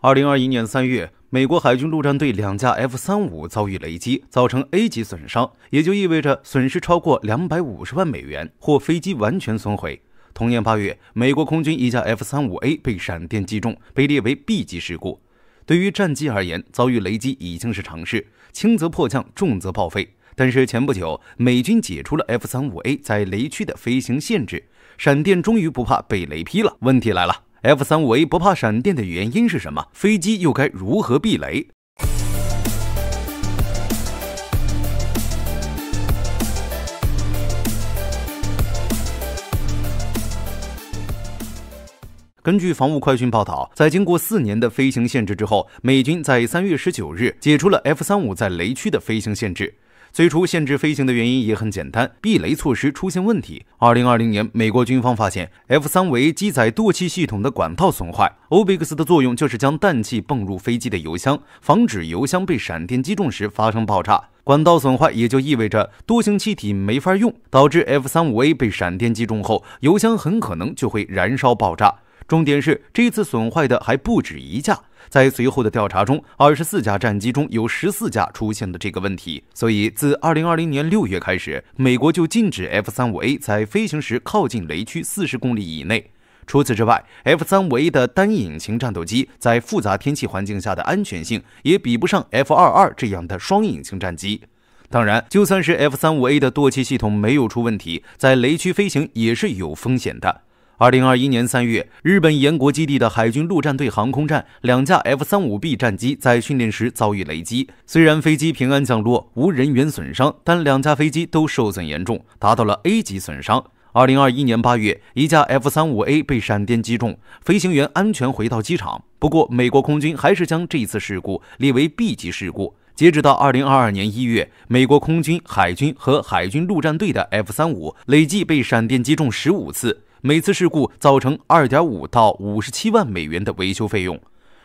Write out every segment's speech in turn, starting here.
二零二一年三月，美国海军陆战队两架 F 三五遭遇雷击，造成 A 级损伤，也就意味着损失超过两百五十万美元，或飞机完全损毁。同年八月，美国空军一架 F 三五 A 被闪电击中，被列为 B 级事故。对于战机而言，遭遇雷击已经是常事，轻则迫降，重则报废。但是前不久，美军解除了 F 三五 A 在雷区的飞行限制，闪电终于不怕被雷劈了。问题来了。F 三五 A 不怕闪电的原因是什么？飞机又该如何避雷？根据防务快讯报道，在经过四年的飞行限制之后，美军在三月十九日解除了 F 三五在雷区的飞行限制。最初限制飞行的原因也很简单，避雷措施出现问题。二零二零年，美国军方发现 F 三五机载舵气系统的管道损坏，OBX 的作用就是将氮气泵入飞机的油箱，防止油箱被闪电击中时发生爆炸。管道损坏也就意味着多型气体没法用，导致 F 三五 A 被闪电击中后，油箱很可能就会燃烧爆炸。重点是，这次损坏的还不止一架。在随后的调查中，二十四架战机中有十四架出现了这个问题。所以，自二零二零年六月开始，美国就禁止 F 三五 A 在飞行时靠近雷区四十公里以内。除此之外，F 三五 A 的单引擎战斗机在复杂天气环境下的安全性也比不上 F 二二这样的双引擎战机。当然，就算是 F 三五 A 的舵气系统没有出问题，在雷区飞行也是有风险的。二零二一年三月，日本岩国基地的海军陆战队航空站两架 F 三五 B 战机在训练时遭遇雷击，虽然飞机平安降落，无人员损伤，但两架飞机都受损严重，达到了 A 级损伤。二零二一年八月，一架 F 三五 A 被闪电击中，飞行员安全回到机场。不过，美国空军还是将这次事故列为 B 级事故。截止到二零二二年一月，美国空军、海军和海军陆战队的 F 三五累计被闪电击中十五次。每次事故造成二点五到五十七万美元的维修费用。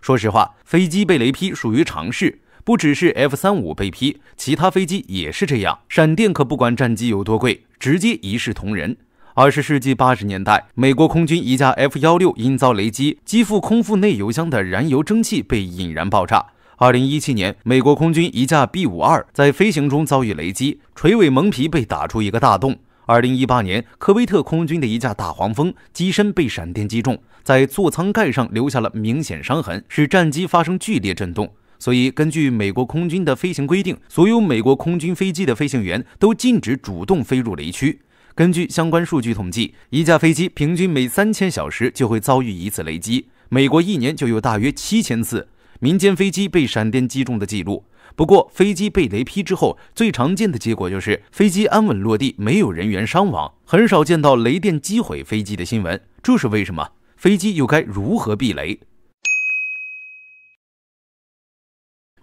说实话，飞机被雷劈属于常事，不只是 F 三五被劈，其他飞机也是这样。闪电可不管战机有多贵，直接一视同仁。二十世纪八十年代，美国空军一架 F 幺六因遭雷击，机腹空腹内油箱的燃油蒸汽被引燃爆炸。二零一七年，美国空军一架 B 五二在飞行中遭遇雷击，垂尾蒙皮被打出一个大洞。二零一八年，科威特空军的一架大黄蜂机身被闪电击中，在座舱盖上留下了明显伤痕，使战机发生剧烈震动。所以，根据美国空军的飞行规定，所有美国空军飞机的飞行员都禁止主动飞入雷区。根据相关数据统计，一架飞机平均每三千小时就会遭遇一次雷击，美国一年就有大约七千次民间飞机被闪电击中的记录。不过，飞机被雷劈之后，最常见的结果就是飞机安稳落地，没有人员伤亡，很少见到雷电击毁飞机的新闻。这是为什么？飞机又该如何避雷？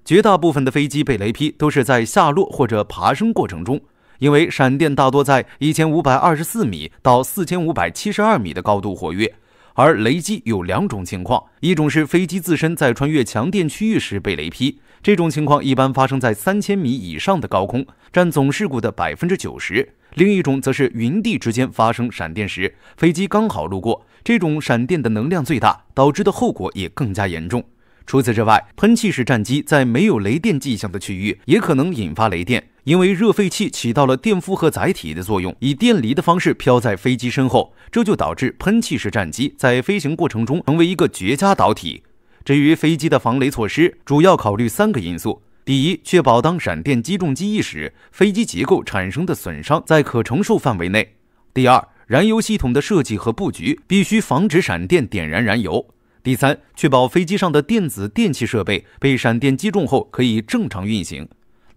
绝大部分的飞机被雷劈都是在下落或者爬升过程中，因为闪电大多在一千五百二十四米到四千五百七十二米的高度活跃。而雷击有两种情况，一种是飞机自身在穿越强电区域时被雷劈，这种情况一般发生在三千米以上的高空，占总事故的百分之九十；另一种则是云地之间发生闪电时，飞机刚好路过，这种闪电的能量最大，导致的后果也更加严重。除此之外，喷气式战机在没有雷电迹象的区域也可能引发雷电，因为热废气起到了电负荷载体的作用，以电离的方式飘在飞机身后，这就导致喷气式战机在飞行过程中成为一个绝佳导体。至于飞机的防雷措施，主要考虑三个因素：第一，确保当闪电击中机翼时，飞机结构产生的损伤在可承受范围内；第二，燃油系统的设计和布局必须防止闪电点燃燃油。第三，确保飞机上的电子电气设备被闪电击中后可以正常运行。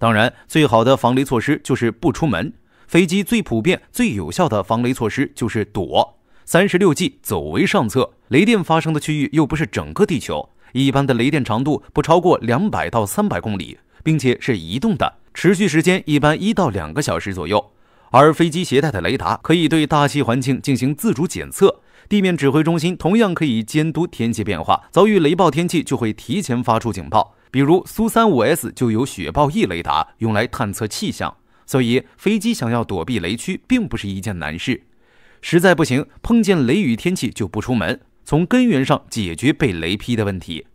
当然，最好的防雷措施就是不出门。飞机最普遍、最有效的防雷措施就是躲。三十六计，走为上策。雷电发生的区域又不是整个地球，一般的雷电长度不超过两百到三百公里，并且是移动的，持续时间一般一到两个小时左右。而飞机携带的雷达可以对大气环境进行自主检测。地面指挥中心同样可以监督天气变化，遭遇雷暴天气就会提前发出警报。比如苏三五 S 就有雪豹翼雷达，用来探测气象。所以飞机想要躲避雷区，并不是一件难事。实在不行，碰见雷雨天气就不出门，从根源上解决被雷劈的问题。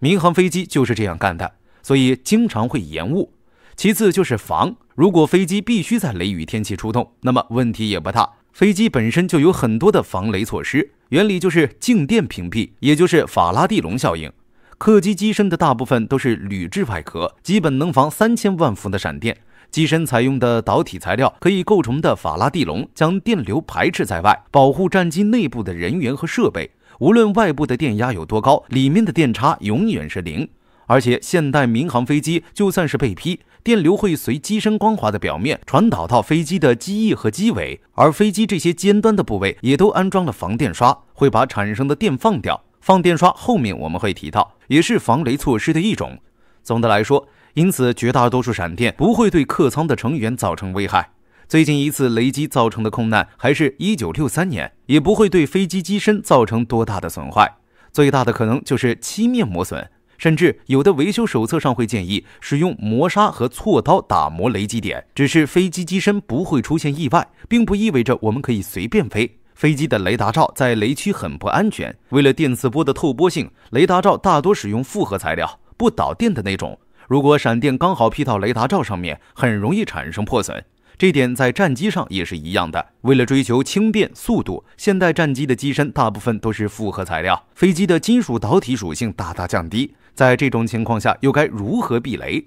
民航飞机就是这样干的，所以经常会延误。其次就是防，如果飞机必须在雷雨天气出动，那么问题也不大。飞机本身就有很多的防雷措施，原理就是静电屏蔽，也就是法拉第笼效应。客机机身的大部分都是铝制外壳，基本能防三千万伏的闪电。机身采用的导体材料可以构成的法拉第笼，将电流排斥在外，保护战机内部的人员和设备。无论外部的电压有多高，里面的电差永远是零。而且现代民航飞机就算是被劈，电流会随机身光滑的表面传导到飞机的机翼和机尾，而飞机这些尖端的部位也都安装了防电刷，会把产生的电放掉。放电刷后面我们会提到，也是防雷措施的一种。总的来说，因此绝大多数闪电不会对客舱的成员造成危害。最近一次雷击造成的空难还是一九六三年，也不会对飞机机身造成多大的损坏，最大的可能就是漆面磨损。甚至有的维修手册上会建议使用磨砂和锉刀打磨雷击点。只是飞机机身不会出现意外，并不意味着我们可以随便飞。飞机的雷达罩在雷区很不安全，为了电磁波的透波性，雷达罩大多使用复合材料，不导电的那种。如果闪电刚好劈到雷达罩上面，很容易产生破损。这点在战机上也是一样的。为了追求轻便速度，现代战机的机身大部分都是复合材料，飞机的金属导体属性大大降低。在这种情况下，又该如何避雷？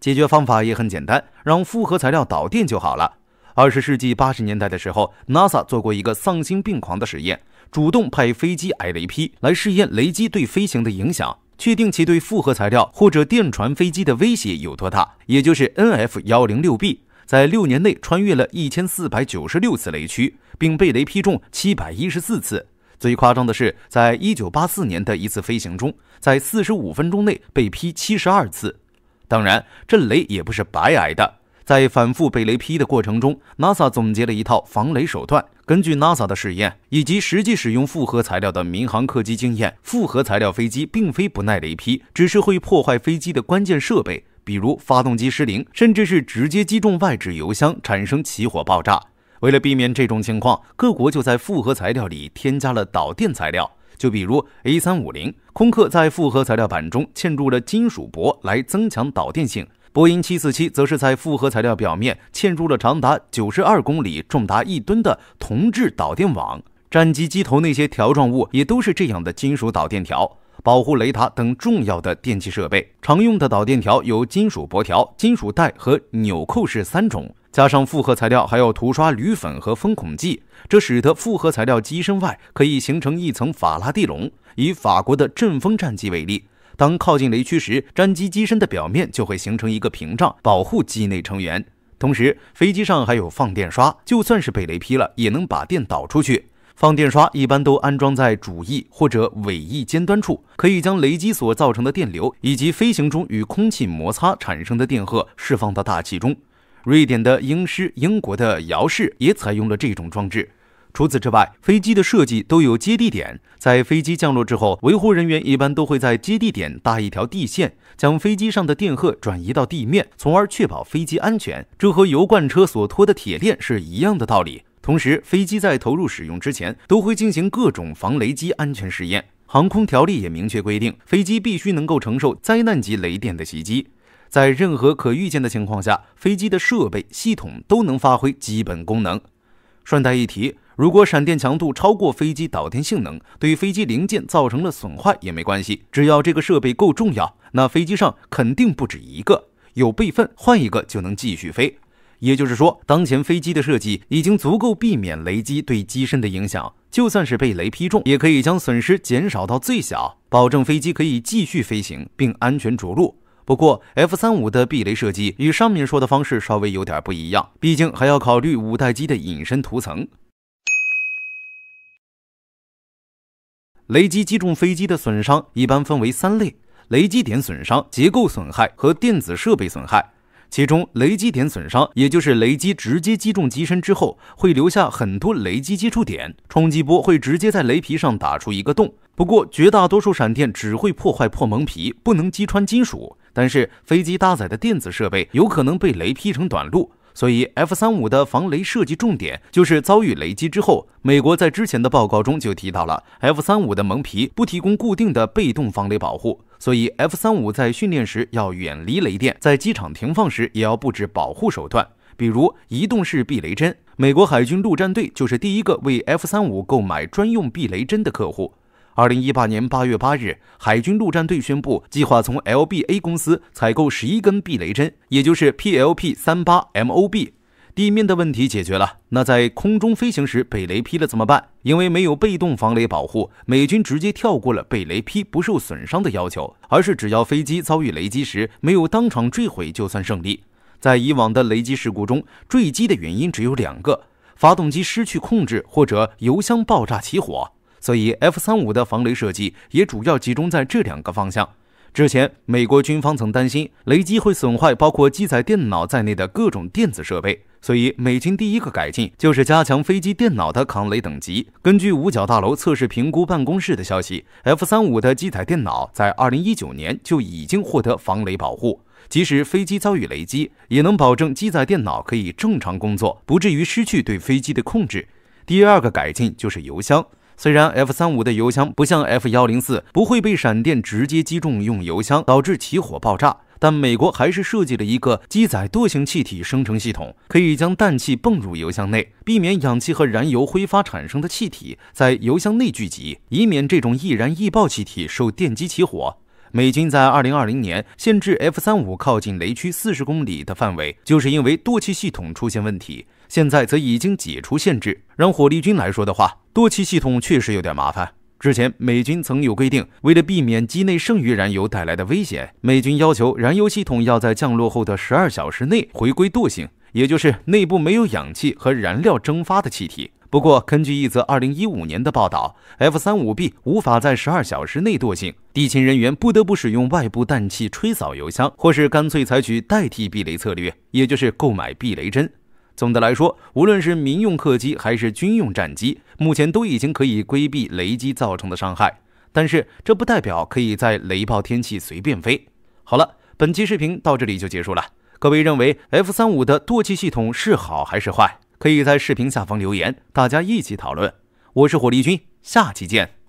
解决方法也很简单，让复合材料导电就好了。二十世纪八十年代的时候，NASA 做过一个丧心病狂的实验，主动派飞机挨雷劈来试验雷击对飞行的影响，确定其对复合材料或者电传飞机的威胁有多大。也就是 NF 幺零六 B。在六年内穿越了一千四百九十六次雷区，并被雷劈中七百一十四次。最夸张的是，在一九八四年的一次飞行中，在四十五分钟内被劈七十二次。当然，这雷也不是白挨的。在反复被雷劈的过程中，NASA 总结了一套防雷手段。根据 NASA 的试验以及实际使用复合材料的民航客机经验，复合材料飞机并非不耐雷劈，只是会破坏飞机的关键设备。比如发动机失灵，甚至是直接击中外置油箱，产生起火爆炸。为了避免这种情况，各国就在复合材料里添加了导电材料。就比如 A350，空客在复合材料板中嵌入了金属箔来增强导电性；波音747则是在复合材料表面嵌入了长达九十二公里、重达一吨的铜制导电网。战机机头那些条状物也都是这样的金属导电条。保护雷达等重要的电气设备，常用的导电条有金属箔条、金属带和纽扣式三种，加上复合材料还要涂刷铝粉和封孔剂，这使得复合材料机身外可以形成一层法拉第笼。以法国的阵风战机为例，当靠近雷区时，战机机身的表面就会形成一个屏障，保护机内成员。同时，飞机上还有放电刷，就算是被雷劈了，也能把电导出去。放电刷一般都安装在主翼或者尾翼尖端处，可以将雷击所造成的电流以及飞行中与空气摩擦产生的电荷释放到大气中。瑞典的英狮、英国的姚氏也采用了这种装置。除此之外，飞机的设计都有接地点，在飞机降落之后，维护人员一般都会在接地点搭一条地线，将飞机上的电荷转移到地面，从而确保飞机安全。这和油罐车所拖的铁链是一样的道理。同时，飞机在投入使用之前都会进行各种防雷击安全试验。航空条例也明确规定，飞机必须能够承受灾难级雷电的袭击。在任何可预见的情况下，飞机的设备系统都能发挥基本功能。顺带一提，如果闪电强度超过飞机导电性能，对飞机零件造成了损坏也没关系，只要这个设备够重要，那飞机上肯定不止一个，有备份，换一个就能继续飞。也就是说，当前飞机的设计已经足够避免雷击对机身的影响，就算是被雷劈中，也可以将损失减少到最小，保证飞机可以继续飞行并安全着陆。不过，F 三五的避雷设计与上面说的方式稍微有点不一样，毕竟还要考虑五代机的隐身涂层。雷击击中飞机的损伤一般分为三类：雷击点损伤、结构损害和电子设备损害。其中，雷击点损伤，也就是雷击直接击中机身之后，会留下很多雷击接触点，冲击波会直接在雷皮上打出一个洞。不过，绝大多数闪电只会破坏破蒙皮，不能击穿金属。但是，飞机搭载的电子设备有可能被雷劈成短路，所以 F 三五的防雷设计重点就是遭遇雷击之后，美国在之前的报告中就提到了 F 三五的蒙皮不提供固定的被动防雷保护，所以 F 三五在训练时要远离雷电，在机场停放时也要布置保护手段，比如移动式避雷针。美国海军陆战队就是第一个为 F 三五购买专用避雷针的客户。二零一八年八月八日，海军陆战队宣布计划从 LBA 公司采购十一根避雷针，也就是 PLP 三八 MOB。地面的问题解决了，那在空中飞行时被雷劈了怎么办？因为没有被动防雷保护，美军直接跳过了被雷劈不受损伤的要求，而是只要飞机遭遇雷击时没有当场坠毁就算胜利。在以往的雷击事故中，坠机的原因只有两个：发动机失去控制或者油箱爆炸起火。所以，F 三五的防雷设计也主要集中在这两个方向。之前，美国军方曾担心雷击会损坏包括机载电脑在内的各种电子设备，所以美军第一个改进就是加强飞机电脑的抗雷等级。根据五角大楼测试评估办公室的消息，F 三五的机载电脑在二零一九年就已经获得防雷保护，即使飞机遭遇雷击，也能保证机载电脑可以正常工作，不至于失去对飞机的控制。第二个改进就是油箱。虽然 F 三五的油箱不像 F 幺零四不会被闪电直接击中用油箱导致起火爆炸，但美国还是设计了一个机载惰性气体生成系统，可以将氮气泵入油箱内，避免氧气和燃油挥发产生的气体在油箱内聚集，以免这种易燃易爆气体受电击起火。美军在二零二零年限制 F 三五靠近雷区四十公里的范围，就是因为惰气系统出现问题。现在则已经解除限制。让火力军来说的话，多气系统确实有点麻烦。之前美军曾有规定，为了避免机内剩余燃油带来的危险，美军要求燃油系统要在降落后的十二小时内回归惰性，也就是内部没有氧气和燃料蒸发的气体。不过，根据一则二零一五年的报道，F 三五 B 无法在十二小时内惰性，地勤人员不得不使用外部氮气吹扫油箱，或是干脆采取代替避雷策略，也就是购买避雷针。总的来说，无论是民用客机还是军用战机，目前都已经可以规避雷击造成的伤害。但是，这不代表可以在雷暴天气随便飞。好了，本期视频到这里就结束了。各位认为 F 三五的舵气系统是好还是坏？可以在视频下方留言，大家一起讨论。我是火力军，下期见。